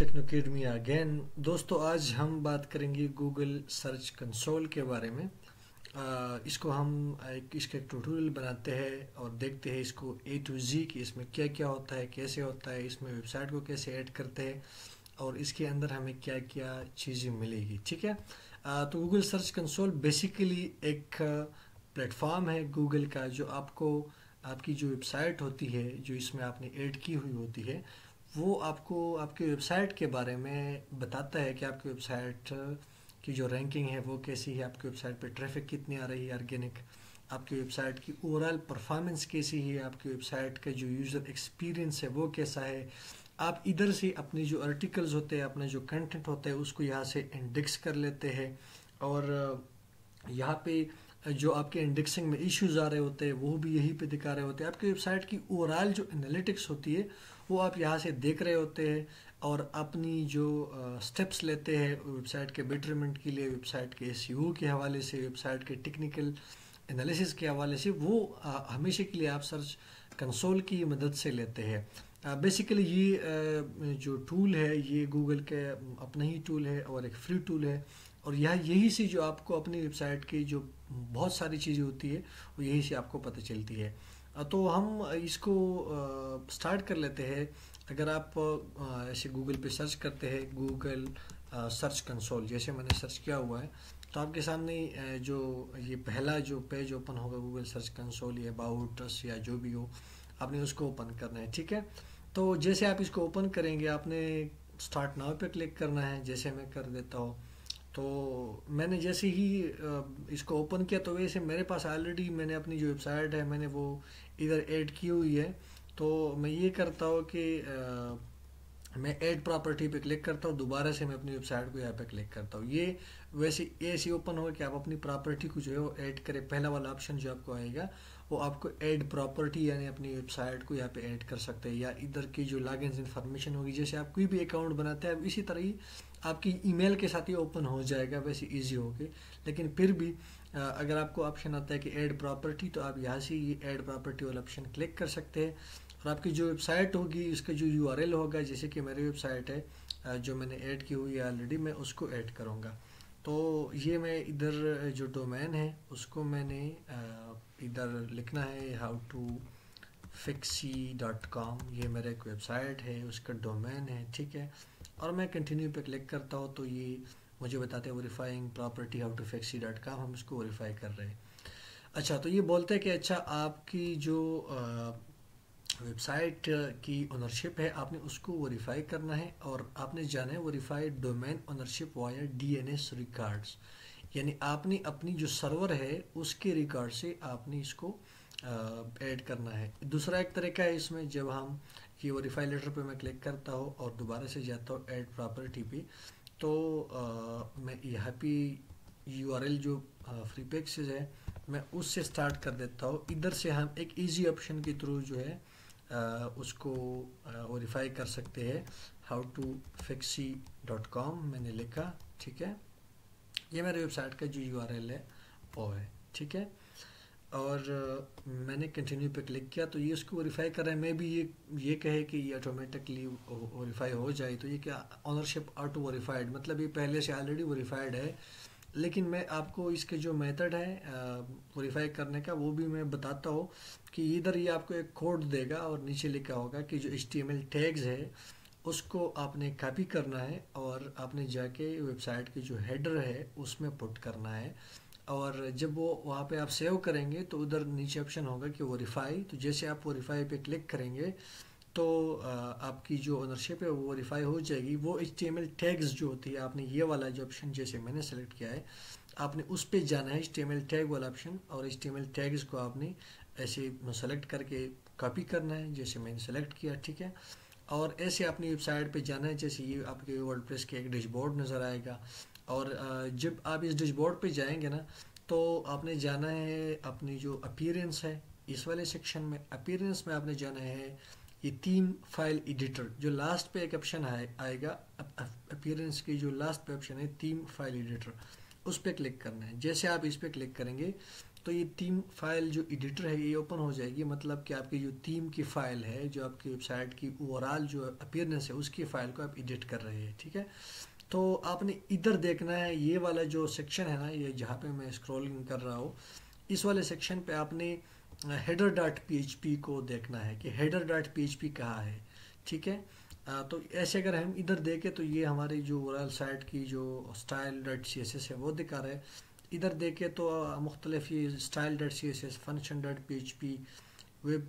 टेक्नोकेडमी again दोस्तों आज हम बात करेंगे गूगल सर्च कंसोल के बारे में। आ, इसको हम एक इसका एक ट्यूटोरियल बनाते हैं और देखते हैं इसको ए टू जी कि इसमें क्या क्या होता है कैसे होता है इसमें वेबसाइट को कैसे ऐड करते हैं और इसके अंदर हमें क्या क्या चीज़ें मिलेगी ठीक है? आ, तो गूगल सर्च कंसोल बेसिकली एक प्लेटफॉर्म है गूगल का जो आपको आपकी जो वेबसाइट होती है जो इसमें आपने ऐड की हुई होती है वो आपको आपकी वेबसाइट के बारे में बताता है कि आपकी वेबसाइट की जो रैंकिंग है, वो कैसी है, आपकी वेबसाइट पे ट्रैफ़िक कितनी आ रही है ऑर्गेनिक आपकी वेबसाइट की ओवरऑल परफॉर्मेंस कैसी है, आपकी वेबसाइट का जो यूज़र एक्सपीरियंस है, वो कैसा है। आप इधर से अपने जो आर्टिकल्स होते हैं, अपना जो कंटेंट होता है, उसको यहाँ से इंडेक्स कर लेते हैं और यहाँ पे जो आपके इंडेक्सिंग में इश्यूज़ आ रहे होते हैं, वो भी यहीं पे दिखा रहे होते हैं। आपकी वेबसाइट की ओवरऑल जो एनालिटिक्स होती है, वो आप यहाँ से देख रहे होते हैं और अपनी जो स्टेप्स लेते हैं वेबसाइट के बेटरमेंट के लिए वेबसाइट के एस के हवाले से वेबसाइट के टेक्निकल एनालिसिस के हवाले से, वो हमेशा के लिए आप सर्च कंसोल की मदद से लेते हैं। बेसिकली ये जो टूल है, ये गूगल के, अपना ही टूल है और एक फ्री टूल है और यह यही से जो आपको अपनी वेबसाइट की जो बहुत सारी चीज़ें होती है वो यही से आपको पता चलती है। तो हम इसको स्टार्ट कर लेते हैं। अगर आप ऐसे गूगल पे सर्च करते हैं गूगल सर्च कंसोल जैसे मैंने सर्च किया हुआ है तो आपके सामने जो ये पहला जो पेज ओपन होगा गूगल सर्च कंसोल या अबाउटस या जो भी हो, आपने उसको ओपन करना है, ठीक है? तो जैसे आप इसको ओपन करेंगे, आपने स्टार्ट नाव पे क्लिक करना है, जैसे मैं कर देता हूँ। तो मैंने जैसे ही इसको ओपन किया तो वैसे मेरे पास ऑलरेडी मैंने अपनी जो वेबसाइट है, मैंने वो इधर ऐड की हुई है। तो मैं ये करता हूँ कि मैं ऐड प्रॉपर्टी पे क्लिक करता हूँ, दोबारा से मैं अपनी वेबसाइट को यहाँ पे क्लिक करता हूँ। ये वैसे ऐसे ओपन हो कि आप अपनी प्रॉपर्टी को जो है वो ऐड करें। पहला वाला ऑप्शन जो आपको आएगा, वो आपको ऐड प्रॉपर्टी यानी अपनी वेबसाइट को यहाँ पे ऐड कर सकते हैं, या इधर की जो लॉग इन्फॉर्मेशन होगी, जैसे आप कोई भी अकाउंट बनाते हैं, आप इसी तरह ही आपकी ईमेल के साथ ही ओपन हो जाएगा, वैसे इजी होके लेकिन फिर भी अगर आपको ऑप्शन आता है कि ऐड प्रॉपर्टी तो आप यहाँ से ये ऐड प्रॉपर्टी वाला ऑप्शन क्लिक कर सकते हैं। और आपकी जो वेबसाइट होगी इसका जो यूआरएल होगा, जैसे कि मेरी वेबसाइट है जो मैंने ऐड की हुई है ऑलरेडी मैं उसको ऐड करूँगा। तो ये मैं इधर जो डोमेन है, उसको मैंने इधर लिखना है how to fixy dot com ये मेरा एक वेबसाइट है, उसका डोमेन है, ठीक है? और मैं कंटिन्यू पे क्लिक करता हूँ तो ये मुझे बताते हैं verifying property how to fixy dot com हम इसको वेरीफाई कर रहे हैं। अच्छा तो ये बोलते हैं कि अच्छा आपकी जो वेबसाइट की ओनरशिप है, आपने उसको वेरीफाई करना है और आपने जाना है verified domain ownership via DNS records यानी आपने अपनी जो सर्वर है, उसके रिकॉर्ड से आपने इसको ऐड करना है। दूसरा एक तरीका है इसमें, जब हम ये वेरीफाई लेटर पे मैं क्लिक करता हूँ और दोबारा से जाता हूँ एड प्रॉपर्टी पे तो आ, मैं यहाँ पे यू जो फ्री पैक्सेज है मैं उससे स्टार्ट कर देता हूँ। इधर से हम एक इजी ऑप्शन के थ्रू जो है आ, उसको वेरीफाई कर सकते हैं। How to fixy dot com मैंने लिखा ठीक है? ये मेरे वेबसाइट का जो यूआरएल है वो है ठीक है? और मैंने कंटिन्यू पे क्लिक किया तो ये उसको वेरीफाई कर रहा है। मैं भी ये ये कहे कि ये ऑटोमेटिकली वेरीफाई हो जाए तो ये क्या ऑनरशिप ऑटो वेरीफाइड मतलब ये पहले से ऑलरेडी वेरीफाइड है। लेकिन मैं आपको इसके जो मेथड है वेरीफाई करने का, वो भी मैं बताता हूँ कि इधर ये आपको एक कोड देगा और नीचे लिखा होगा कि जो एच टैग्स है, उसको आपने कॉपी करना है और आपने जाके वेबसाइट की जो हेडर है, उसमें पुट करना है। और जब वो वहाँ पे आप सेव करेंगे तो उधर नीचे ऑप्शन होगा कि वेरीफाई तो जैसे आप वेरीफाई पे क्लिक करेंगे तो आपकी जो ओनरशिप है, वो वेरीफाई हो जाएगी. वो एच टैग्स जो होती है, आपने ये वाला जो ऑप्शन जैसे मैंने सेलेक्ट किया है, आपने उस पर जाना है एच टी टैग वाला ऑप्शन और एच टैग्स को आपने ऐसे सेलेक्ट करके कॉपी करना है, जैसे मैंने सेलेक्ट किया, ठीक है? और ऐसे अपनी वेबसाइट पे जाना है, जैसे ये आपके प्रेस के एक डैशबोर्ड नज़र आएगा. और जब आप इस डैशबोर्ड पे जाएँगे ना तो आपने जाना है अपनी जो अपीयरेंस है इस वाले सेक्शन में। अपीयरेंस में आपने जाना है ये तीन फ़ाइल एडिटर जो लास्ट पे एक ऑप्शन आए, आएगा। अपीयरेंस की जो लास्ट पे ऑप्शन है तीन फ़ाइल एडिटर उस पर क्लिक करना है। जैसे आप इस पर क्लिक करेंगे तो ये थीम फ़ाइल जो एडिटर है ये ओपन हो जाएगी। मतलब कि आपकी जो थीम की फ़ाइल है जो आपकी वेबसाइट की ओवरऑल जो अपियरनेस है उसकी फ़ाइल को आप एडिट कर रहे हैं ठीक है? तो आपने इधर देखना है, ये वाला जो सेक्शन है ना, ये जहाँ पे मैं स्क्रॉलिंग कर रहा हूँ, इस वाले सेक्शन पे आपने हेडर डॉट पीएचपी को देखना है कि header dot P H P कहाँ है, ठीक है? तो ऐसे अगर हम इधर देखें तो ये हमारी जो ओवरऑल साइट की जो style dot C S S है, वो दिखा रहा है। इधर देखें तो मुख्तलिफ़ ये style dot C S S function dot P H P web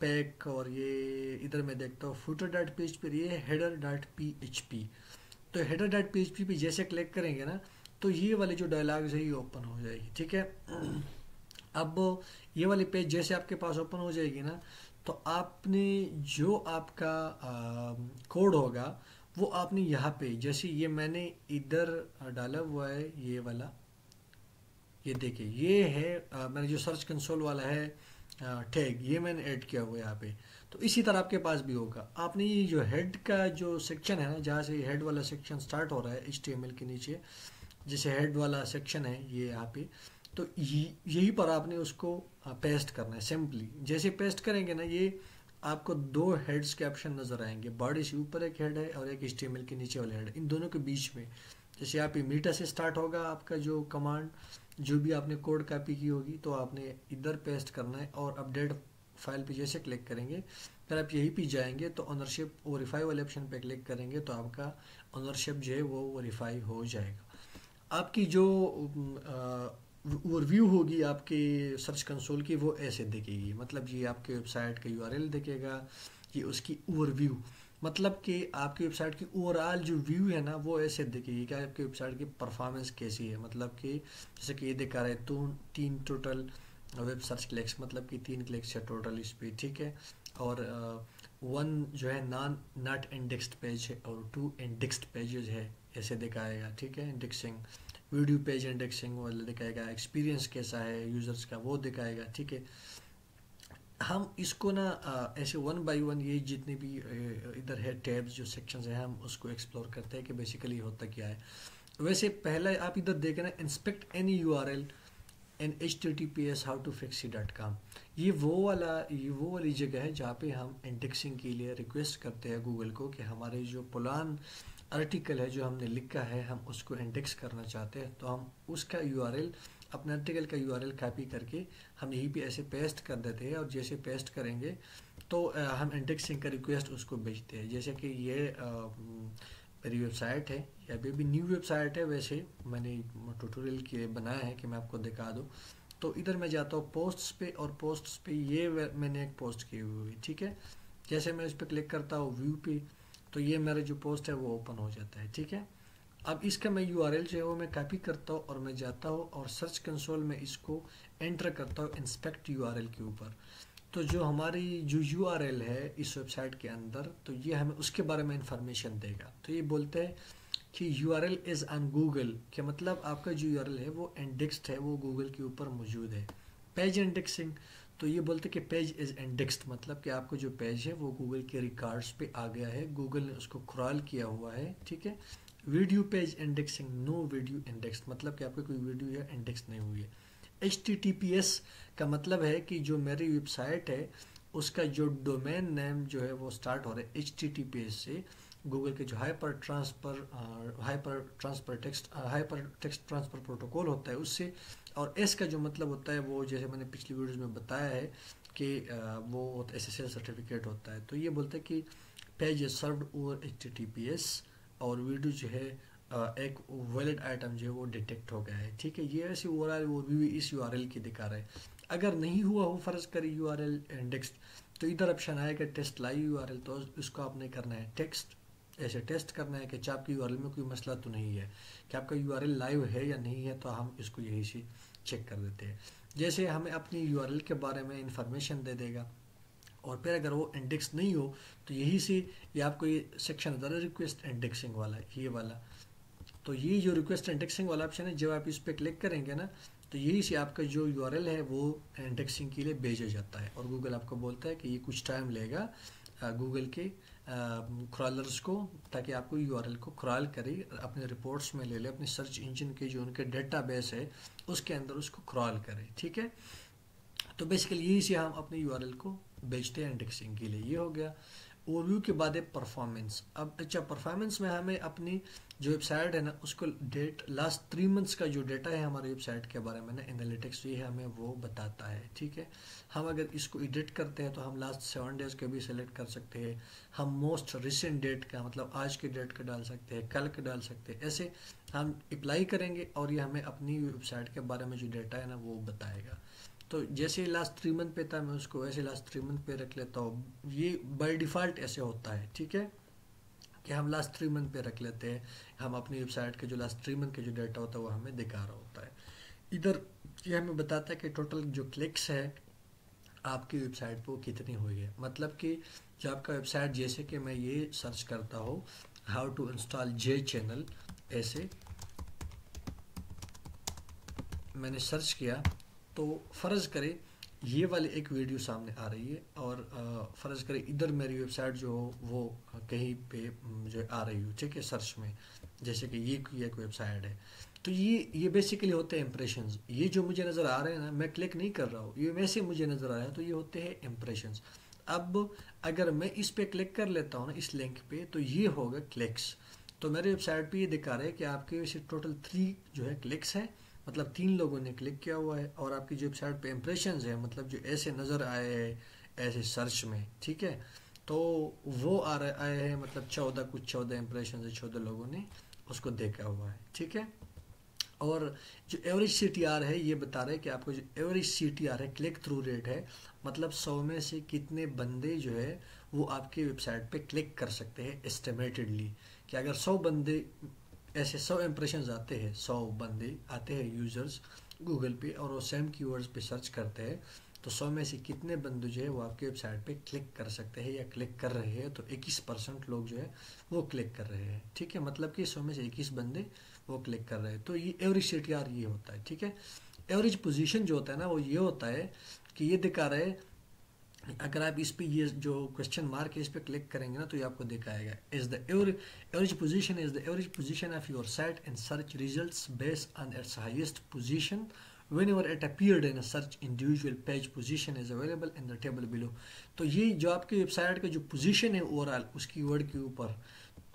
pack और ये इधर मैं देखता हूँ footer dot P H P ये header dot P H P तो हेडर डॉट पी पे जैसे क्लिक करेंगे ना तो ये वाले जो डायलॉग्स है ये ओपन हो जाएगी ठीक है? अब ये वाली पेज जैसे आपके पास ओपन हो जाएगी ना तो आपने जो आपका कोड होगा वो आपने यहाँ पे जैसे ये मैंने इधर डाला हुआ है ये वाला ये देखिए ये है आ, मैंने जो सर्च कंसोल वाला है टैग ये मैंने ऐड किया हुआ है यहाँ पे। तो इसी तरह आपके पास भी होगा। आपने ये जो हेड का जो सेक्शन है ना, जहाँ से हेड वाला सेक्शन स्टार्ट हो रहा है एच के नीचे, जैसे हेड वाला सेक्शन है ये यहाँ पे तो यही पर आपने उसको पेस्ट करना है सिंपली जैसे पेस्ट करेंगे ना, ये आपको दो हेड्स के ऑप्शन नज़र आएँगे। बॉडी से ऊपर एक हेड है और एक एच के नीचे वाले हेड इन दोनों के बीच में, जैसे आप ये मीटर से स्टार्ट होगा आपका जो कमांड जो भी आपने कोड कॉपी की होगी तो आपने इधर पेस्ट करना है और अपडेट फ़ाइल पे जैसे क्लिक करेंगे, फिर आप यहीं पे जाएँगे तो ऑनरशिप वेरीफाई वाले ऑप्शन पे क्लिक करेंगे तो आपका ऑनरशिप जो है वो वेरीफाई हो जाएगा। आपकी जो ओवरव्यू होगी आपके सर्च कंसोल की वो ऐसे दिखेगी। मतलब ये आपके वेबसाइट का यू दिखेगा, ये उसकी ओवरव्यू मतलब कि आपकी वेबसाइट की ओवरऑल जो व्यू है ना, वो ऐसे दिखेगी कि आपकी वेबसाइट की परफॉर्मेंस कैसी है। मतलब कि जैसे कि ये दिखा रहा तो तीन टोटल वेब सर्च क्लिक्स मतलब कि तीन क्लिक्स है टोटल इस पर ठीक है? और वन जो है नॉन नॉट इंडेक्स्ड पेज है और टू इंडेक्स्ड पेजेज है, ऐसे दिखाएगा, ठीक है? इंडेक्सिंग वीडियो पेज इंडेक्सिंग वाला दिखाएगा एक्सपीरियंस कैसा है यूज़र्स का वो दिखाएगा, ठीक है? हम इसको ना ऐसे वन बाय वन ये जितने भी इधर है टैब्स जो सेक्शंस हैं, हम उसको एक्सप्लोर करते हैं कि बेसिकली होता क्या है। वैसे पहले आप इधर देखें ना inspect any U R L in H T T P S how to fix dot com ये वो वाला, ये वो वाली जगह है जहाँ पे हम इंडेक्सिंग के लिए रिक्वेस्ट करते हैं गूगल को कि हमारे जो पुलान आर्टिकल है जो हमने लिखा है, हम उसको इंडेक्स करना चाहते हैं। तो हम उसका यू आर एल अपने आर्टिकल का यू आर एल कापी करके हम यहीं पे ऐसे पेस्ट कर देते हैं और जैसे पेस्ट करेंगे तो हम इंडेक्सिंग का रिक्वेस्ट उसको भेजते हैं। जैसे कि ये मेरी वेबसाइट है, या अभी भी न्यू वेबसाइट है, वैसे मैंने ट्यूटोरियल के बनाया है कि मैं आपको दिखा दूँ। तो इधर मैं जाता हूँ पोस्ट्स पे और पोस्ट्स पे ये मैंने एक पोस्ट की हुई हुई ठीक है? जैसे मैं इस पर क्लिक करता हूँ व्यू पे तो ये मेरा जो पोस्ट है वो ओपन हो जाता है, ठीक है? अब इसका मैं यू आर एल जो है वो मैं कॉपी करता हूँ और मैं जाता हूँ और सर्च कंसोल में इसको एंटर करता हूँ इंस्पेक्ट यू आर एल के ऊपर। तो जो हमारी जो यूआरएल है इस वेबसाइट के अंदर तो ये हमें उसके बारे में इंफॉर्मेशन देगा। तो ये बोलते हैं कि U R L is on Google के मतलब आपका जो यूआरएल है वो इंडेक्स्ड है, वो गूगल के ऊपर मौजूद है। पेज इंडेक्सिंग तो ये बोलते कि पेज इज़ इंडेक्स्ड मतलब कि आपका जो पेज है वो गूगल के रिकॉर्ड्स पे आ गया है। गूगल ने उसको क्रॉल किया हुआ है, ठीक है? Video page indexing no video index मतलब कि आपकी कोई वीडियो या इंडेक्स नहीं हुई है। HTTPS का मतलब है कि जो मेरी वेबसाइट है, उसका जो डोमेन नेम जो है वो स्टार्ट हो रहा है एच से। गूगल के जो hyper transfer hyper transfer text hyper text transfer protocol होता है उससे। और एस का जो मतलब होता है वो जैसे मैंने पिछली वीडियोस में बताया है कि वो एस एस एल सर्टिफिकेट होता है। तो ये बोलते हैं कि page served over H T T P S और वीडियो जो है एक वैलिड आइटम जो है वो डिटेक्ट हो गया है। ठीक है, ये ऐसी ओवरऑल वो भी इस यूआरएल की दिखा रहा है। अगर नहीं हुआ हो फ़र्ज़ करें यू आर एल इंडेक्स तो इधर ऑप्शन आएगा test live U R L तो इसको आपने करना है टेक्स्ट ऐसे टेस्ट करना है कि चाहे आपकी यू में कोई मसला तो नहीं है। कि आपका यूआरएल लाइव है या नहीं है तो हम इसको यही से चेक कर देते हैं। जैसे हमें अपनी यूआरएल के बारे में इंफॉर्मेशन दे देगा, और फिर अगर वो इंडेक्स नहीं हो तो यही से ये आपको ये सेक्शन रिक्वेस्ट इंडेक्सिंग वाला, ये वाला। तो ये जो रिक्वेस्ट इंडेक्सिंग वाला ऑप्शन है, जब आप इस पर क्लिक करेंगे ना तो यही से आपका जो यूआरएल है, वो इंडेक्सिंग के लिए भेजा जाता है। और गूगल आपको बोलता है कि ये कुछ टाइम लेगा गूगल के क्रॉलर्स को, ताकि आपको यूआरएल को क्रॉल करे, अपने रिपोर्ट्स में ले ले, अपने सर्च इंजन के जो उनके डेटा बेस है, उसके अंदर उसको क्रॉल करे, ठीक है? तो बेसिकली यही से हम अपने यूआरएल को भेजते हैं इंडेक्सिंग के लिए। ये हो गया। ओवरव्यू के बाद है परफॉर्मेंस अब अच्छा परफॉर्मेंस में हमें अपनी जो वेबसाइट है ना, उसको डेट लास्ट थ्री मंथ्स का जो डेटा है हमारी वेबसाइट के बारे में ना एनालिटिक्स ये हमें वो बताता है, ठीक है? हम अगर इसको एडिट करते हैं तो हम लास्ट सेवन डेज़ के भी सिलेक्ट कर सकते हैं। हम मोस्ट रिसेंट डेट का मतलब आज के डेट का डाल सकते हैं, कल का डाल सकते हैं। ऐसे हम अप्लाई करेंगे और ये हमें अपनी वेबसाइट के बारे में जो डेटा है ना, वो बताएगा। तो जैसे लास्ट थ्री मंथ पे था, मैं उसको वैसे लास्ट थ्री मंथ पे रख लेता हूँ। ये बाय डिफ़ॉल्ट ऐसे होता है, ठीक है? कि हम लास्ट थ्री मंथ पे रख लेते हैं। हम अपनी वेबसाइट के जो लास्ट थ्री मंथ के जो डाटा होता है, वो हमें दिखा रहा होता है। इधर ये हमें बताता है कि टोटल जो क्लिक्स है, आपकी वेबसाइट पर कितनी हुई है। मतलब कि जो आपका वेबसाइट जैसे कि मैं ये सर्च करता हूँ how to install J channel ऐसे मैंने सर्च किया। तो फ़र्ज़ करें, ये वाली एक वीडियो सामने आ रही है और फ़र्ज़ करें इधर मेरी वेबसाइट जो हो, वो कहीं पे जो आ रही हो, ठीक है, सर्च में। जैसे कि ये एक वेबसाइट है। तो ये ये बेसिकली होते हैं इम्प्रेशन ये जो मुझे नज़र आ रहे हैं ना, मैं क्लिक नहीं कर रहा हूँ। ये वैसे मुझे नज़र आ रहा है तो ये होते हैं इम्प्रेशन अब अगर मैं इस पर क्लिक कर लेता हूँ ना, इस लिंक पे तो ये होगा क्लिक्स तो मेरे वेबसाइट पे ये दिखा रहे हैं कि आपके वैसे टोटल थ्री जो है क्लिक्स है। मतलब तीन लोगों ने क्लिक किया हुआ है और आपकी जो वेबसाइट पे इम्प्रेशन है मतलब जो ऐसे नज़र आए हैं, ऐसे सर्च में, ठीक है? तो वो आ रहे, आए हैं मतलब चौदह, कुछ चौदह इम्प्रेशन है, चौदह लोगों ने उसको देखा हुआ है, ठीक है? और जो एवरेज सी टी आर है, ये बता रहे हैं कि आपको जो एवरेज सी टी आर है क्लिक थ्रू रेट है मतलब सौ में से कितने बंदे जो है, वो आपके वेबसाइट पे क्लिक कर सकते हैं एस्टिमेटेडली कि अगर सौ बंदे ऐसे सौ इम्प्रेशन आते हैं, सौ बंदे आते हैं यूज़र्स गूगल पे और वो सेम कीवर्ड्स पे सर्च करते हैं। तो सौ में से कितने बंदे जो है वो आपके वेबसाइट पे क्लिक कर सकते हैं या क्लिक कर रहे हैं तो इक्कीस परसेंट लोग जो है वो क्लिक कर रहे हैं। ठीक है? मतलब कि सौ में से इक्कीस बंदे वो क्लिक कर रहे हैं। तो ये एवरेज सी ये होता है, ठीक है? एवरेज पोजीशन जो होता है ना, वो ये होता है कि ये दिखा रहे अगर आप इस पे ये जो क्वेश्चन मार्क है, इस पे क्लिक करेंगे ना तो ये आपको दिखाएगा। Is the average position is the average position of your site in search results based on its highest position whenever it appeared in a search individual page, position is available in the table below. तो ये जो आपकी website का जो position है overall उस keyword के ऊपर,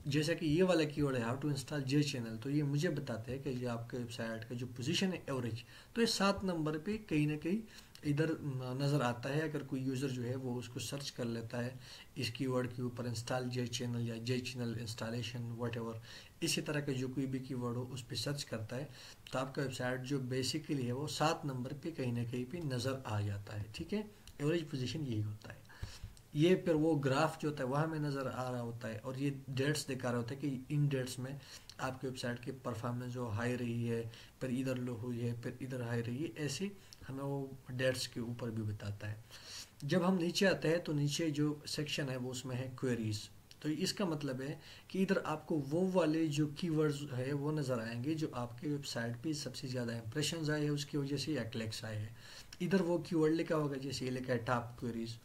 जैसे कि ये वाला कीवर्ड है how to install J channel तो ये मुझे बताते हैं कि जो आपके वेबसाइट का जो पोजीशन है एवरेज तो ये सात नंबर पे कहीं ना कहीं इधर नज़र आता है, अगर कोई यूज़र जो है वो उसको सर्च कर लेता है, इस कीवर्ड के ऊपर इंस्टॉल जे चैनल या जे चैनल इंस्टॉलेशन वट इसी तरह का जो कोई भी कीवर्ड हो, उस पर सर्च करता है तो आपका वेबसाइट जो बेसिकली है, वो सात नंबर पे कहीं ना कहीं पे नज़र आ जाता है, ठीक है? एवरेज पोजीशन यही होता है। ये फिर वो ग्राफ जो होता है, वह हमें नज़र आ रहा होता है, और ये डेट्स दिखा रहा होता है कि इन डेट्स में आपकी वेबसाइट की परफॉर्मेंस जो हाई रही है, फिर इधर लो हुई है, फिर इधर हाई रही है, ऐसे हमें वो डेट्स के ऊपर भी बताता है। जब हम नीचे आते हैं तो नीचे जो सेक्शन है वो उसमें है क्वेरीज तो इसका मतलब है कि इधर आपको वो वाले जो कीवर्ड्स है वो नज़र आएँगे जो आपके वेबसाइट पे सबसे ज़्यादा इंप्रेशन आए हैं, उसकी वजह से या क्लिक्स आए हैं। इधर वो कीवर्ड लिखा होगा, जैसे ये लिखा है टॉप क्वेरीज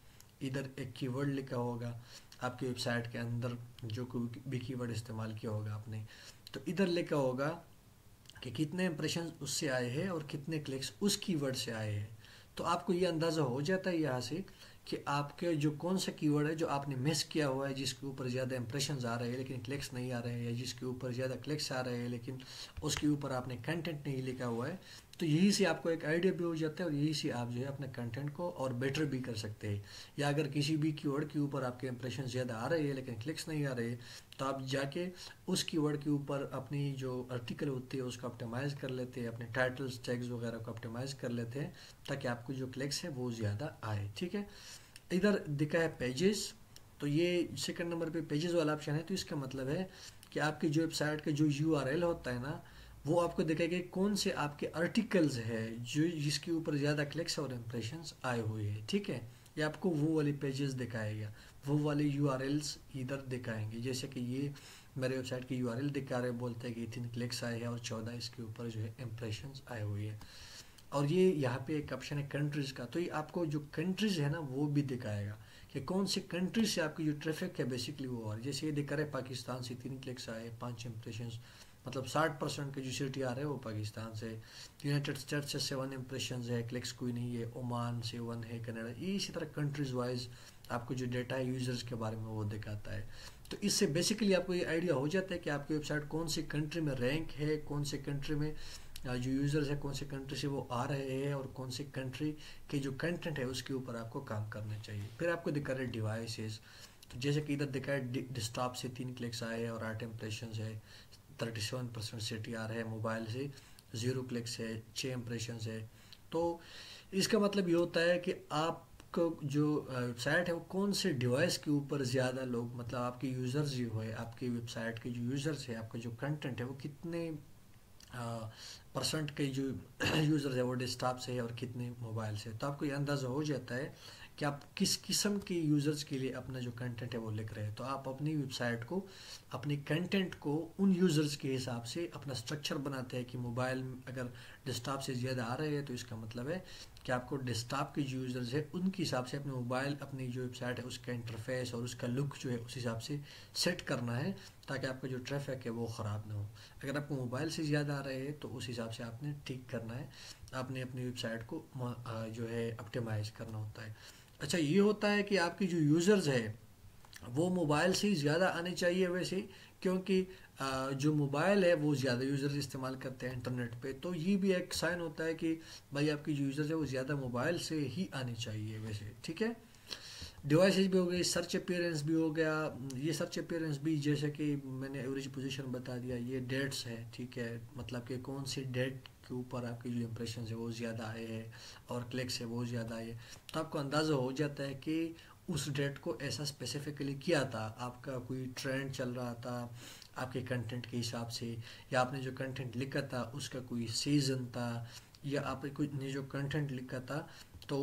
इधर एक कीवर्ड लिखा होगा, आपकी वेबसाइट के अंदर जो भी कीवर्ड इस्तेमाल किया होगा आपने। तो इधर लिखा होगा कि कितने इंप्रेशन उससे आए हैं और कितने क्लिक्स उस कीवर्ड से आए हैं। तो आपको ये अंदाज़ा हो जाता है यहाँ से कि आपके जो कौन सा कीवर्ड है जो आपने मिस किया हुआ है, जिसके ऊपर ज़्यादा इंप्रेशन आ रहे हैं, लेकिन क्लिक्स नहीं आ रहे हैं, या जिसके ऊपर ज़्यादा क्लिक्स आ रहे हैं, लेकिन उसके ऊपर आपने कंटेंट नहीं लिखा हुआ है तो यही से आपको एक आइडिया भी हो जाता है और यही से आप जो है अपने कंटेंट को और बेटर भी कर सकते हैं। या अगर किसी भी कीवर्ड के ऊपर आपके इंप्रेशन ज़्यादा आ रहे हैं, लेकिन क्लिक्स नहीं आ रहे तो आप जाके उस कीवर्ड के ऊपर अपनी जो आर्टिकल होती है, उसको ऑप्टिमाइज़ कर लेते हैं, अपने टाइटल्स टैग्स वगैरह को ऑप्टिमाइज़ कर लेते हैं, ताकि आपको जो क्लिक्स है वो ज़्यादा आए, ठीक है? इधर दिखा है पेजेस तो ये सेकंड नंबर पे पेजेस वाला ऑप्शन है तो इसका मतलब है कि आपकी जो वेबसाइट का जो यूआरएल होता है ना वो आपको दिखाएगा कौन से आपके आर्टिकल्स है जो जिसके ऊपर ज़्यादा क्लिक्स और इम्प्रेशन आए हुए हैं, ठीक है? ये आपको वो वाले पेजेस दिखाएगा। वो वाले यू इधर दिखाएँगे। जैसे कि ये मेरे वेबसाइट के URL दिखा रहे बोलते हैं कि इतने क्लिक्स आए हैं और चौदह इसके ऊपर जो है इम्प्रेशन आए हुए हैं। और ये यहाँ पे एक ऑप्शन है कंट्रीज़ का। तो ये आपको जो कंट्रीज़ है ना, वो भी दिखाएगा कि कौन सी कंट्री से आपकी जो ट्रैफ़िक है बेसिकली वो है जैसे ये दिखा रहे पाकिस्तान से तीन क्लिक्स आए, पाँच इंप्रेशन मतलब साठ परसेंट के जो सिटी आ रहे हैं वो पाकिस्तान से। यूनाइटेड स्टेट्स से सेवन इंप्रेशन है क्लिक्स कोई नहीं है ओमान से वन है कनाडा इसी तरह कंट्रीज़ वाइज आपको जो डेटा है यूज़र्स के बारे में वो दिखाता है। तो इससे बेसिकली आपको ये आइडिया हो जाता है कि आपकी वेबसाइट कौन सी कंट्री में रैंक है, कौन से कंट्री में जो यूज़र्स है, कौन से कंट्री से वो आ रहे हैं और कौन से कंट्री के जो कंटेंट है उसके ऊपर आपको काम करना चाहिए। फिर आपको दिखा रहे डिवाइसेस तो जैसे कि इधर दिखा है डिस्टॉप से तीन क्लिक्स आए और आठ इंप्रेशन है। Thirty seven percent C T R है मोबाइल से ज़ीरो क्लिक्स है छः इंप्रेशन है तो इसका मतलब ये होता है कि आप जो वेबसाइट है वो कौन से डिवाइस के ऊपर ज़्यादा लोग मतलब आपके यूज़र्स जो है, आपकी वेबसाइट के जो यूज़र्स है, आपका जो कंटेंट है वो कितने परसेंट के जो यूज़र्स है, वो डेस्कटॉप से है और कितने मोबाइल से तो आपको ये अंदाज़ा हो जाता है कि आप किस किस्म के यूज़र्स के लिए अपना जो कंटेंट है वो लिख रहे हैं। तो आप अपनी वेबसाइट को, अपनी कंटेंट को उन यूज़र्स के हिसाब से अपना स्ट्रक्चर बनाते हैं कि मोबाइल अगर डेस्कटॉप से ज़्यादा आ रहे हैं तो इसका मतलब है कि आपको डेस्कटॉप के जो यूज़र्स है, उनके हिसाब से अपने मोबाइल अपनी जो वेबसाइट है, उसका इंटरफेस और उसका लुक जो है, उस हिसाब से सेट करना है, ताकि आपका जो ट्रैफ़िक है वो ख़राब ना हो। अगर आपको मोबाइल से ज़्यादा आ रहे हैं तो उस हिसाब से आपने ठीक करना है। आपने अपनी वेबसाइट को जो है ऑप्टिमाइज़ करना होता है। अच्छा ये होता है कि आपकी जो यूज़र्स है, वो मोबाइल से ही ज़्यादा आने चाहिए वैसे, क्योंकि जो मोबाइल है, वो ज़्यादा यूज़र्स इस्तेमाल करते हैं इंटरनेट पे। तो ये भी एक साइन होता है कि भाई आपकी जो यूज़र्स है, वो ज़्यादा मोबाइल से ही आनी चाहिए वैसे, ठीक है? डिवाइसेस भी हो गई सर्च अपेयरेंस भी हो गया, ये सर्च अपेयरेंस भी जैसे कि मैंने एवरेज पोजीशन बता दिया, ये डेट्स है, ठीक है? मतलब कि कौन सी डेट के ऊपर आपके जो इम्प्रेशन है वो ज़्यादा आए हैं और क्लिक्स है वो ज़्यादा आए तो आपको अंदाज़ा हो जाता है कि उस डेट को ऐसा स्पेसिफिकली किया था, आपका कोई ट्रेंड चल रहा था, आपके कंटेंट के हिसाब से, या आपने जो कंटेंट लिखा था, उसका कोई सीज़न था, या आपने कोई, ने जो कंटेंट लिखा था तो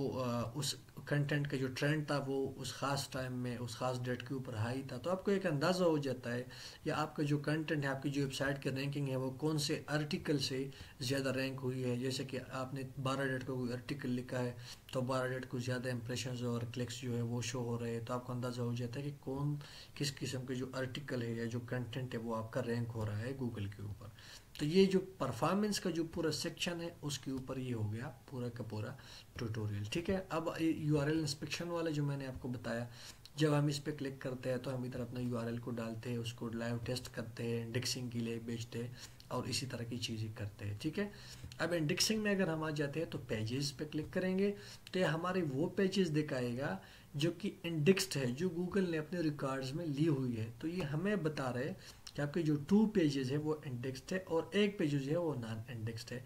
उस कंटेंट का जो ट्रेंड था वो उस ख़ास टाइम में, उस ख़ास डेट के ऊपर हाई था। तो आपको एक अंदाज़ा हो जाता है या आपका जो कंटेंट है, आपकी जो वेबसाइट की रैंकिंग है, वो कौन से आर्टिकल से ज़्यादा रैंक हुई है? जैसे कि आपने 12 डेट का कोई आर्टिकल लिखा है तो 12 डेट को ज़्यादा इंप्रेशन और क्लिक्स जो है वो शो हो रहे हैं। तो आपको अंदाज़ा हो जाता है कि कौन, किस किस्म के जो आर्टिकल है या जो कंटेंट है वो आपका रैंक हो रहा है गूगल के ऊपर। तो ये जो परफॉर्मेंस का जो पूरा सेक्शन है, उसके ऊपर ये हो गया पूरा का पूरा ट्यूटोरियल ठीक है? अब यू इंस्पेक्शन वाला जो मैंने आपको बताया, जब हम इस पर क्लिक करते हैं तो हम इधर अपना यूआरएल को डालते हैं, उसको लाइव टेस्ट करते हैं इंडेक्सिंग के लिए बेचते हैं, और इसी तरह की चीज़ें करते हैं, ठीक है? अब इंडेक्सिंग में अगर हम आ जाते हैं तो पेजेस पे क्लिक करेंगे तो ये हमारे वो पेजेस दिखाएगा, जो कि इंडेक्स्ड है, जो गूगल ने अपने रिकॉर्ड्स में ली हुई है। तो ये हमें बता रहे हैं कि आपके जो टू पेजेस है, वो इंडेक्स्ड है, और एक पेज है, वो नॉन इंडेक्स्ड है।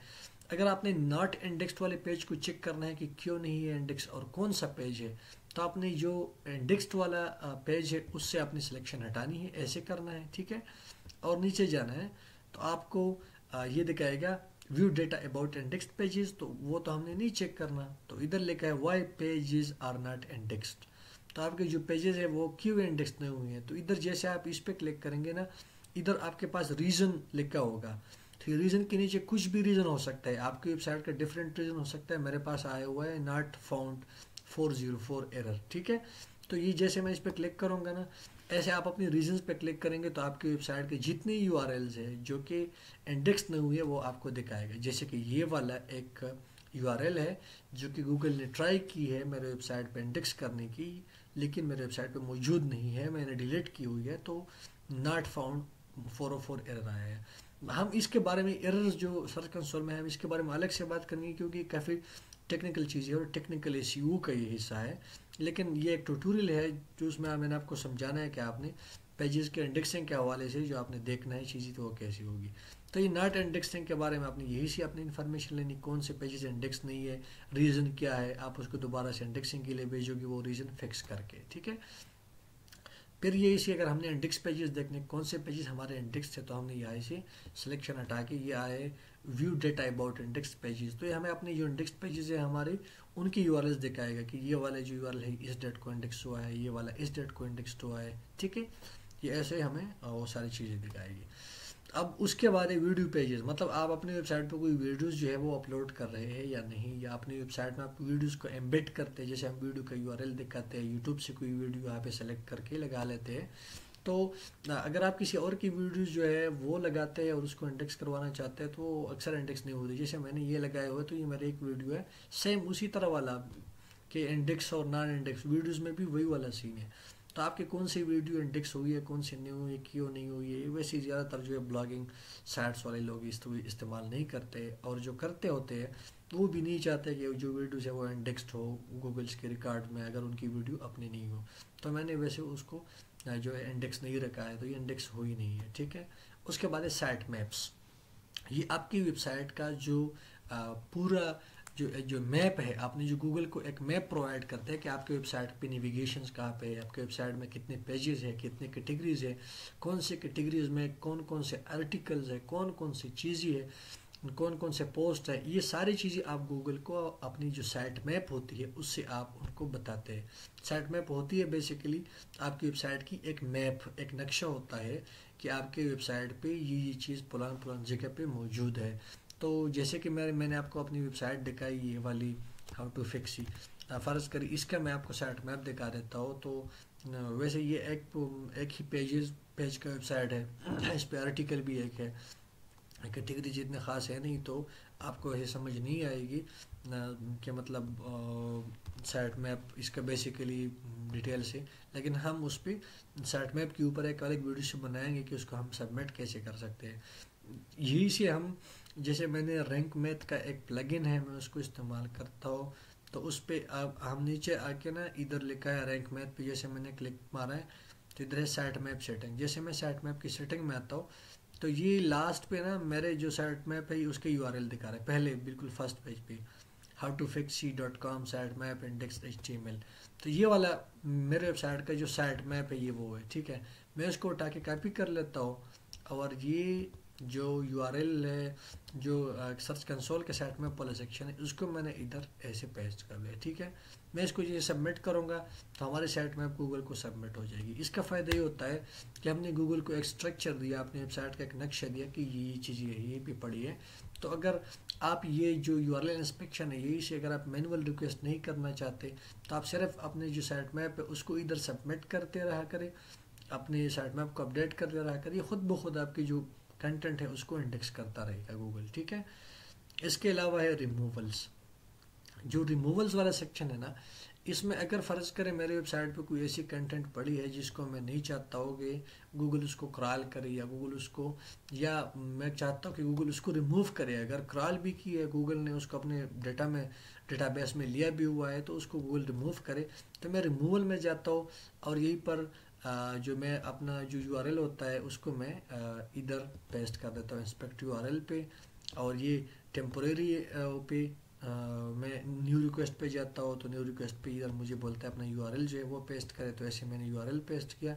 अगर आपने नॉट इंडेक्स्ड वाले पेज को चेक करना है कि क्यों नहीं है इंडेक्स और कौन सा पेज है तो आपने जो इंडेक्स्ड वाला पेज है, उससे आपने सिलेक्शन हटानी है, ऐसे करना है, ठीक है? और नीचे जाना है तो आपको ये दिखाएगा view data about index pages तो वो तो हमने नहीं चेक करना तो इधर लिखा है why pages are not indexed तो आपके जो पेजेस है, वो क्यों इंडेक्स नहीं हुए हैं? तो इधर जैसे आप इस पर क्लिक करेंगे ना, इधर आपके पास रीज़न लिखा होगा तो ये रीज़न के नीचे कुछ भी रीज़न हो सकता है। आपकी वेबसाइट का डिफरेंट रीज़न हो सकता है। मेरे पास आया हुआ है not found four zero four error ठीक है? तो ये जैसे मैं इस पर क्लिक करूँगा ना, ऐसे आप अपनी रीजन पे क्लिक करेंगे तो आपकी वेबसाइट के जितने यू आर एल्स हैं, जो कि इंडेक्स नहीं हुए वो आपको दिखाएगा। जैसे कि ये वाला एक यू आर एल है, जो कि गूगल ने ट्राई की है मेरे वेबसाइट पे इंडेक्स करने की, लेकिन मेरे वेबसाइट पे मौजूद नहीं है, मैंने डिलीट की हुई है तो not found four O four error आया है। हम इसके बारे में एरर्स जो सर्च कंसोल में है, हम इसके बारे में अलग से बात करेंगे क्योंकि काफ़ी टेक्निकल चीज़ है और टेक्निकल एस का ये हिस्सा है। लेकिन ये एक ट्यूटोरियल है जो उसमें मैंने आपको समझाना है कि आपने पेजेस के इंडेक्सिंग के हवाले से जो आपने देखना है चीज़ें तो वो कैसी होगी। तो ये नॉट इंडेक्सिंग के बारे में आपने यही सी अपनी इन्फॉर्मेशन लेनी, कौन से पेजेस इंडेक्स नहीं है रीज़न क्या है, आप उसको दोबारा से इंडेक्सिंग के लिए भेजोगे, वो रीज़न फिक्स करके, ठीक है? फिर ये इसी अगर हमने इंडेक्स पेजेस देखने, कौन से पेजेस हमारे इंडेक्स थे तो हमने यहाँ से सिलेक्शन हटा के ये आए view data about index pages तो ये हमें अपने जो इंडेक्स पेजेस है हमारे, उनकी यूआरएस दिखाएगा कि ये वाला जो यू है, इस डेट को इंडेक्स हुआ है, ये वाला इस डेट को इंडेक्स हुआ है। ठीक है? ये ऐसे हमें वो सारी चीज़ें दिखाएगी। अब उसके बाद है वीडियो पेजेस मतलब आप अपनी वेबसाइट पर कोई वीडियोस जो है वो अपलोड कर रहे हैं या नहीं, या अपनी वेबसाइट में आप वीडियोस को एम्बेड करते हैं, जैसे हम वीडियो का यूआरएल दिखाते हैं यूट्यूब से कोई वीडियो यहाँ पे सेलेक्ट करके लगा लेते हैं। तो अगर आप किसी और की वीडियोस जो है वो लगाते हैं और उसको इंडेक्स करवाना चाहते हैं तो अक्सर इंडेक्स नहीं होती। जैसे मैंने ये लगाया हुआ तो ये मेरा एक वीडियो है। सेम उसी तरह वाला कि इंडेक्स और नॉन इंडेक्स वीडियोज़ में भी वही वाला सीन है। तो आपकी कौन सी वीडियो इंडेक्स हुई है, कौन सी नहीं हुई है क्यों नहीं हुई है? वैसे ज़्यादातर जो है ब्लॉगिंग साइट्स वाले लोग इस इस्तेमाल नहीं करते और जो करते होते हैं, वो भी नहीं चाहते कि जो वीडियोज़ है वो इंडेक्सड हो गूगल्स के रिकॉर्ड में अगर उनकी वीडियो अपनी नहीं हो। तो मैंने वैसे उसको जो है इंडेक्स नहीं रखा है तो ये इंडेक्स हो ही नहीं है, ठीक है? उसके बाद है साइट मैप्स ये आपकी वेबसाइट का जो पूरा जो जो मैप है, आपने जो गूगल को एक मैप प्रोवाइड करते हैं कि आपके वेबसाइट पे नेविगेशंस कहाँ पे है, आपके वेबसाइट में कितने पेजेस है, कितने कैटेगरीज है, कौन से कैटेगरीज में कौन कौन से आर्टिकल्स है कौन कौन सी चीज़ें है कौन कौन से पोस्ट है, ये सारी चीज़ें आप गूगल को अपनी जो साइट मैप होती है, उससे आप उनको बताते हैं। साइट मैप होती है बेसिकली आपकी वेबसाइट की एक मैप एक नक्शा होता है कि आपके वेबसाइट पे ये ये चीज़ पुरान पुरान जगह पे मौजूद है। तो जैसे कि मैं मैंने आपको अपनी वेबसाइट दिखाई ये वाली हाउ टू फिक्स ही फ़र्ज़ करी इसका मैं आपको साइट मैप दिखा देता हूँ तो वैसे ये एक एक ही पेजेस पेज का वेबसाइट है इस पर आर्टिकल भी एक है। कैटेगरी जितने ख़ास है नहीं तो आपको ऐसे समझ नहीं आएगी कि मतलब साइट मैप इसका बेसिकली डिटेल से। लेकिन हम उस पर साइट मैप के ऊपर एक अलग वीडियो से बनाएँगे कि उसको हम सबमिट कैसे कर सकते हैं। यही से हम जैसे मैंने रैंक मैथ का एक प्लगइन है, मैं उसको इस्तेमाल करता हूँ तो उस पर आप, हम नीचे आके ना इधर लिखा है रैंक मैथ पे, जैसे मैंने क्लिक मारा है तो इधर है साइट मैप सेटिंग जैसे मैं साइट मैप की सेटिंग में आता हूँ तो ये लास्ट पे ना मेरे जो साइट मैप है उसके यूआरएल दिखा रहे हैं, पहले बिल्कुल फ़र्स्ट पेज पे। How to fix C dot com site map index H T M L तो ये वाला मेरे वेबसाइट का जो साइट मैप है, ये वो है, ठीक है? मैं उसको उठा के कॉपी कर लेता हूँ, और ये जो यूआरएल है, जो सर्च कंसोल के साइट में पहले सेक्शन है, उसको मैंने इधर ऐसे पेस्ट कर लिया, ठीक है? मैं इसको ये सबमिट करूँगा तो हमारे साइट में गूगल को सबमिट हो जाएगी। इसका फ़ायदा ये होता है कि हमने गूगल को एक स्ट्रक्चर दिया, अपने वेबसाइट का एक नक्शा दिया कि ये चीज़ ये ये भी पड़ी है। तो अगर आप ये जो यू आर इंस्पेक्शन है, यही से अगर आप मैनुअल रिक्वेस्ट नहीं करना चाहते तो आप सिर्फ़ अपने जो साइट मैप है, उसको इधर सबमिट करते रहा करें, अपने साइट मैप को अपडेट करते रहा करिए खुद ब खुद आपकी जो कंटेंट है, उसको इंडेक्स करता रहेगा गूगल ठीक है? इसके अलावा है रिमूवल्स जो रिमूवल्स वाला सेक्शन है ना, इसमें अगर फ़र्ज़ करें मेरे वेबसाइट पे कोई ऐसी कंटेंट पड़ी है जिसको मैं नहीं चाहता हूँ कि गूगल उसको क्रॉल करे या गूगल उसको, या मैं चाहता हूँ कि गूगल उसको रिमूव करे। अगर क्रॉल भी की है गूगल ने, उसको अपने डेटा में डेटाबेस में लिया भी हुआ है तो उसको गूगल रिमूव करे। तो मैं रिमूवल में जाता हूँ और यहीं पर जो मैं अपना जो URL होता है, उसको मैं इधर पेस्ट कर देता हूँ इंस्पेक्ट यू पे। और ये टेम्पोरेरी पे मैं न्यू रिक्वेस्ट पे जाता हूँ तो न्यू रिक्वेस्ट पे इधर मुझे बोलता है, अपना यूआरएल जो है वो पेस्ट करे। तो ऐसे मैंने यूआरएल पेस्ट किया।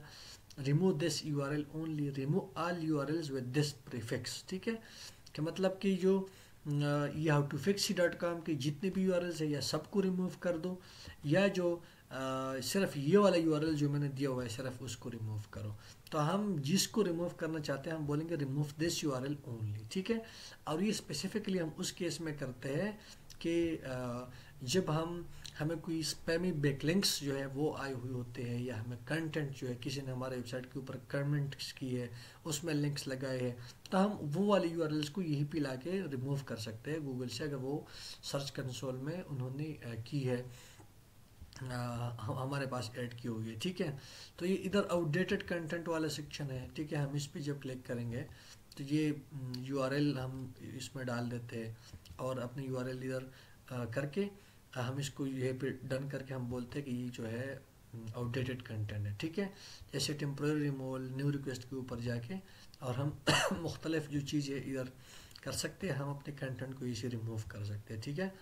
Remove this URL only remove all you with this prefix ठीक है? कि मतलब कि जो ये how to fix dot com की जितने भी यू है, या सबको रिमूव कर दो, या जो सिर्फ़ ये वाला यूआरएल जो मैंने दिया हुआ है, सिर्फ़ उसको रिमूव करो। तो हम जिसको रिमूव करना चाहते हैं, हम बोलेंगे रिमूव दिस यूआरएल ओनली ठीक है? और ये स्पेसिफिकली हम उस केस में करते हैं कि जब हम, हमें कोई स्पैमी बैकलिंक्स जो है, वो आए हुए होते हैं, या हमें कंटेंट जो है, किसी ने हमारे वेबसाइट के ऊपर कमेंट्स की है, उसमें लिंक्स लगाए हैं तो हम वो वाले यू को यहीं पे ला के रिमूव कर सकते हैं गूगल से, अगर वो सर्च कंसोल में उन्होंने की है। हमारे पास ऐड की हुई है, ठीक है? तो ये इधर आउटडेटेड कंटेंट वाला सेक्शन है, ठीक है? हम इस पर जब क्लिक करेंगे तो ये यूआरएल हम इसमें डाल देते हैं और अपने यूआरएल इधर करके हम इसको ये पे डन करके हम बोलते हैं कि ये जो है आउटडेटेड कंटेंट है, ठीक है? जैसे टेम्प्रेरी रिमूवल न्यू रिक्वेस्ट के ऊपर जाके, और हम मुख्तलिफ़ जो चीज़ें इधर कर सकते हैं, हम अपने कंटेंट को इसे रिमूव कर सकते हैं, ठीक है?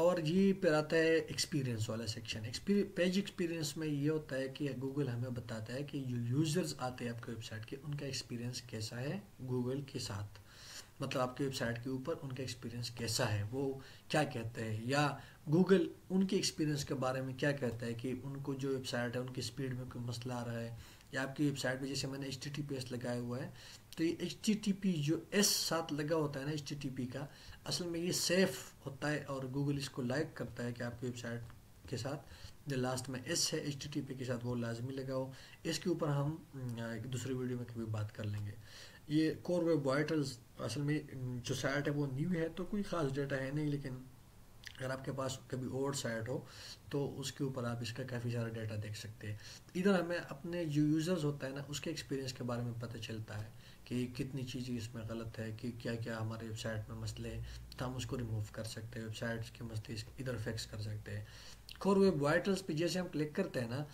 और ये फिर आता है एक्सपीरियंस वाला सेक्शन पेज एक्सपीरियंस में ये होता है कि गूगल हमें बताता है कि जो यूज़र्स आते हैं आपके वेबसाइट के, उनका एक्सपीरियंस कैसा है गूगल के साथ? मतलब आपके वेबसाइट के ऊपर उनका एक्सपीरियंस कैसा है? वो क्या कहते हैं? या गूगल उनके एक्सपीरियंस के बारे में क्या कहता है कि उनको जो वेबसाइट है, उनकी स्पीड में कोई मसला आ रहा है? या आपकी वेबसाइट पे जैसे मैंने एच लगाया हुआ है तो ये एच जो एस साथ लगा होता है ना एच का, असल में ये सेफ़ होता है और गूगल इसको लाइक करता है कि आपकी वेबसाइट के साथ। जो लास्ट में एस है एच के साथ वो लाजमी लगाओ। इसके ऊपर हम एक दूसरी वीडियो में कभी बात कर लेंगे। ये कोर वेब वाइटल्स असल में जो साइट है वो न्यू है तो कोई ख़ास डेटा है नहीं, लेकिन अगर आपके पास कभी ओल्ड साइट हो तो उसके ऊपर आप इसका काफ़ी सारा डाटा देख सकते हैं। इधर हमें अपने जो यूज़र्स होता है ना, उसके एक्सपीरियंस के बारे में पता चलता है। कि कितनी चीज़ें इसमें गलत है, कि क्या क्या हमारे वेबसाइट में मसले हैं तो हम उसको रिमूव कर सकते हैं वेबसाइट के मसले इधर फिक्स कर सकते हैं। कोर वेब वाइटल्स पे जैसे हम क्लिक करते हैं ना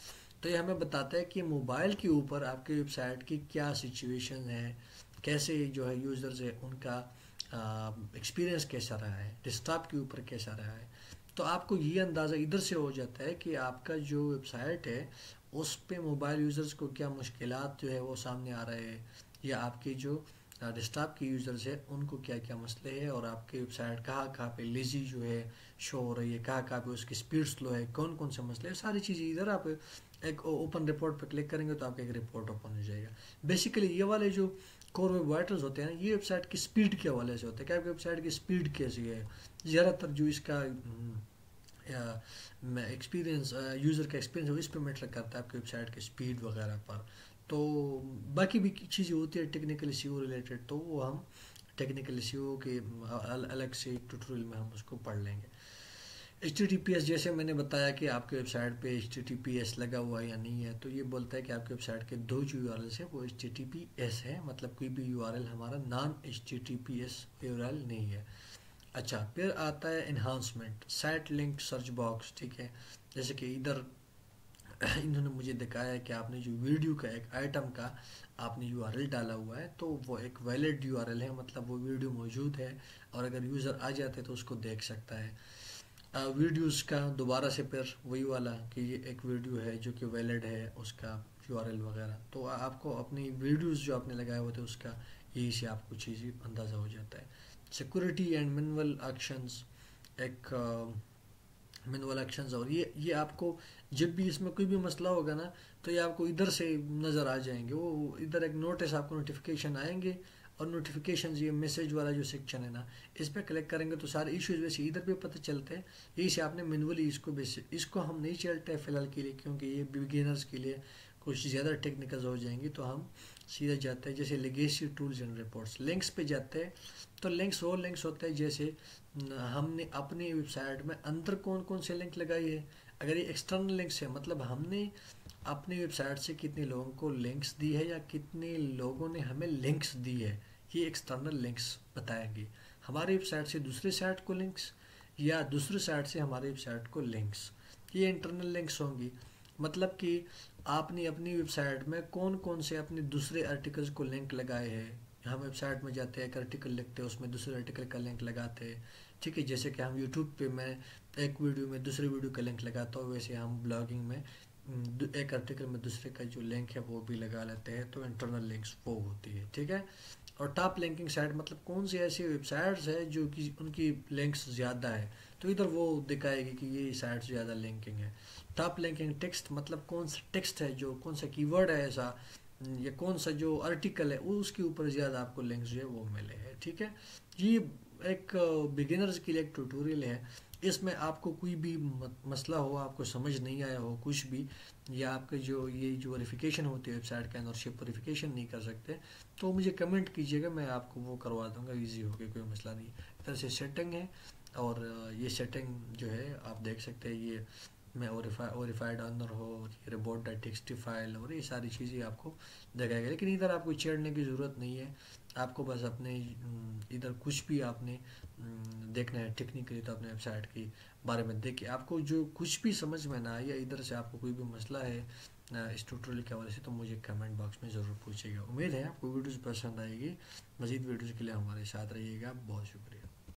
तो ये हमें बताता है कि मोबाइल के ऊपर आपके वेबसाइट की क्या सिचुएशन है, कैसे जो है यूज़र्स है, उनका एक्सपीरियंस कैसा रहा है डिस्टॉप के ऊपर कैसा रहा है। तो आपको ये अंदाज़ा इधर से हो जाता है कि आपका जो वेबसाइट है, उस पर मोबाइल यूज़र्स को क्या मुश्किल जो है वो सामने आ रहे हैं। या आपके जो डेस्कटॉप के यूज़र्स है, उनको क्या क्या मसले हैं और आपके वेबसाइट कहाँ कहाँ पे लेजी जो है शो हो रही है कहाँ कहाँ पे उसकी स्पीड स्लो है कौन कौन से मसले हैं, सारी चीज़ें इधर आप एक ओपन रिपोर्ट पर क्लिक करेंगे तो आपका एक रिपोर्ट ओपन हो जाएगा। बेसिकली ये वाले जो कोर वेब वाइटर्स होते हैं ये वेबसाइट की स्पीड के हवाले से होते हैं। क्या आपकी वेबसाइट की स्पीड कैसी है? ज़्यादातर जो इसका एक्सपीरियंस यूज़र का एक्सपीरियंस है इस पर मैटर करता है आपकी वेबसाइट की स्पीड वगैरह पर। तो बाकी भी चीज़ें होती है टेक्निकल इश्यू रिलेटेड तो वो हम टेक्निकल इश्यू के अलग से ट्यूटोरियल में हम उसको पढ़ लेंगे। HTTPS जैसे मैंने बताया कि आपके वेबसाइट पे एच लगा हुआ है या नहीं है तो ये बोलता है कि आपके वेबसाइट के दो जो यू है वो एच है मतलब कोई भी यूआरएल हमारा non H T T P U नहीं है। अच्छा फिर आता है enhancement site link search box ठीक है? जैसे कि इधर इन्होंने मुझे दिखाया कि आपने जो वीडियो का एक आइटम का आपने यूआरएल डाला हुआ है तो वो एक वैलिड यूआरएल है मतलब वो वीडियो मौजूद है और अगर यूज़र आ जाते तो उसको देख सकता है। वीडियोस का दोबारा से फिर वही वाला कि ये एक वीडियो है जो कि वैलिड है उसका यूआरएल वगैरह। तो आपको अपनी वीडियोस जो आपने लगाए हुए थे उसका यही से आपको चीज़ अंदाज़ा हो जाता है। सिक्योरिटी एंड मिनवल एक्शंस एक मिनवल एक्शंस और ये ये आपको जब भी इसमें कोई भी मसला होगा ना तो ये आपको इधर से नज़र आ जाएँगे। वो, इधर एक नोटिस आपको नोटिफिकेशन आएँगे और नोटिफिकेशन ये मैसेज वाला जो सेक्शन है ना, इस पर क्लिक करेंगे तो सारे इश्यूज़ वैसे इधर भी पता चलते हैं। यही से आपने मैनुअली इसको बेसिक इसको हम नहीं चलते फ़िलहाल के लिए, क्योंकि ये बिगिनर्स के लिए कुछ ज़्यादा टेक्निकल हो जाएँगी तो हम सीधा जाते हैं, जैसे legacy tools and reports links पे जाते हैं तो लिंक्स वो लिंक्स होते हैं जैसे हमने अपनी वेबसाइट में अंदर कौन कौन से लिंक लगाई है? अगर ये एक्सटर्नल लिंक्स है मतलब हमने अपनी वेबसाइट से कितने लोगों को लिंक्स दी है या कितने लोगों ने हमें लिंक्स दी है, ये एक्सटर्नल लिंक्स बताएँगे। हमारी वेबसाइट से दूसरे साइट को लिंक्स या दूसरे साइट से हमारी वेबसाइट को लिंक्स ये इंटरनल लिंक्स होंगी। मतलब कि आपने अपनी वेबसाइट में कौन कौन से अपने दूसरे आर्टिकल्स को लिंक लगाए हैं? हम वेबसाइट में जाते हैं, एक आर्टिकल लिखते हैं, उसमें दूसरे आर्टिकल का लिंक लगाते हैं। ठीक है, जैसे कि हम यूट्यूब पे मैं एक वीडियो में दूसरे वीडियो का लिंक लगाता हूँ, वैसे हम ब्लॉगिंग में एक आर्टिकल में दूसरे का जो लिंक है, वो भी लगा लेते हैं तो इंटरनल लिंक्स वो होती है। ठीक है? और टॉप लिंकिंग साइट मतलब कौन सी ऐसी वेबसाइट्स है जो कि उनकी लिंक्स ज़्यादा है? तो इधर वो दिखाएगी कि ये साइट ज़्यादा लिंकिंग है। टॉप लिंकिंग टेक्स्ट मतलब कौन सा टेक्स्ट है जो, कौन सा कीवर्ड है ऐसा, या कौन सा जो आर्टिकल है, उसके ऊपर ज़्यादा आपको लिंक्स जो है वो मिले हैं, ठीक है? ये एक बिगिनर्स के लिए एक ट्यूटोरियल है। इसमें आपको कोई भी मसला हो, आपको समझ नहीं आया हो कुछ भी, या आपके जो, ये जो वेरिफिकेशन होती है वेबसाइट के अंदर शिप वेरिफिकेशन नहीं कर सकते तो मुझे कमेंट कीजिएगा, मैं आपको वो करवा दूँगा इजी गया कोई मसला नहीं। इधर से सेटिंग है। और ये सेटिंग जो है, आप देख सकते हैं, ये मैं ओरीफाइड ऑनर हो रिपोर्ट डॉट टेक्सटी फ़ाइल और ये सारी चीज़ें आपको दिखाएगा लेकिन इधर आपको छेड़ने की ज़रूरत नहीं है। आपको बस अपने इधर कुछ भी आपने देखना है टेक्निकली तो अपने वेबसाइट के बारे में देखिए आपको जो कुछ भी समझ में ना आए या इधर से आपको कोई भी मसला है इस ट्यूटोरियल के हवाले से तो मुझे कमेंट बॉक्स में ज़रूर पूछिएगा। उम्मीद है आपको वीडियोज़ पसंद आएगी। मज़ीद वीडियोज़ के लिए हमारे साथ रहिएगा। बहुत शुक्रिया।